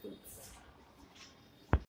sweets.